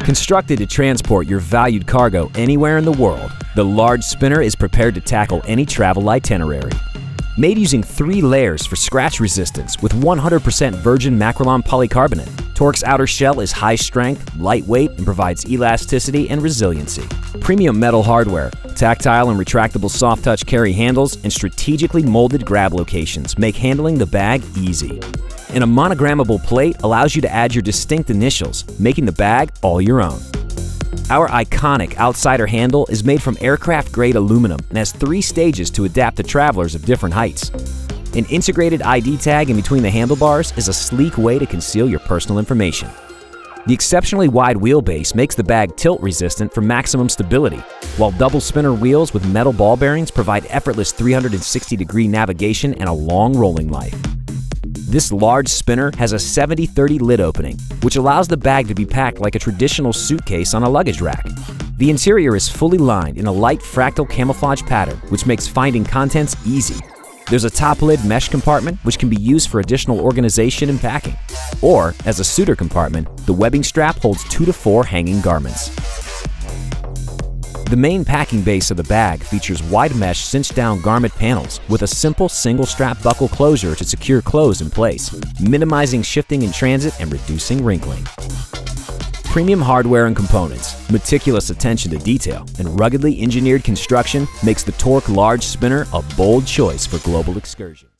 Constructed to transport your valued cargo anywhere in the world, the large spinner is prepared to tackle any travel itinerary. Made using three layers for scratch resistance with 100% virgin Makrolon polycarbonate, Torq's outer shell is high strength, lightweight, and provides elasticity and resiliency. Premium metal hardware, tactile and retractable soft touch carry handles, and strategically molded grab locations make handling the bag easy and a monogrammable plate allows you to add your distinct initials, making the bag all your own. Our iconic outsider handle is made from aircraft-grade aluminum and has three stages to adapt to travelers of different heights. An integrated ID tag in between the handlebars is a sleek way to conceal your personal information. The exceptionally wide wheelbase makes the bag tilt resistant for maximum stability, while double spinner wheels with metal ball bearings provide effortless 360 degree navigation and a long rolling life. This large spinner has a 70-30 lid opening, which allows the bag to be packed like a traditional suitcase on a luggage rack. The interior is fully lined in a light fractal camouflage pattern, which makes finding contents easy. There's a top lid mesh compartment, which can be used for additional organization and packing. Or, as a suitor compartment, the webbing strap holds two to four hanging garments. The main packing base of the bag features wide mesh cinched down garment panels with a simple single-strap buckle closure to secure clothes in place, minimizing shifting in transit and reducing wrinkling. Premium hardware and components, meticulous attention to detail, and ruggedly engineered construction makes the Torq Large Spinner a bold choice for global excursions.